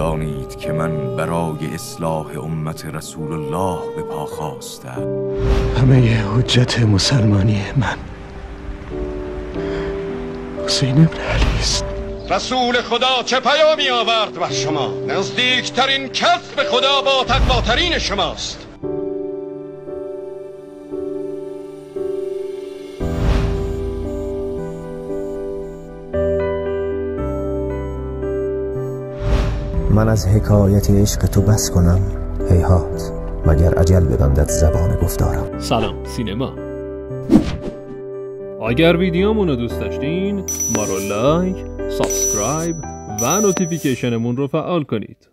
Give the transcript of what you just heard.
دانید که من برای اصلاح امت رسول الله به پا خواستم. همه حجت مسلمانی من. حسین ابن علی است. رسول خدا چه پیامی آورد بر شما؟ نزدیکترین کس به خدا با تقواترین شماست. من از حکایت عشق تو بس کنم هیهات مگر اجل ببندد زبان گفتارم. سلام سینما. اگر ویدیومون دوست داشتین ما رو like، subscribe و notification مون رو فعال کنید.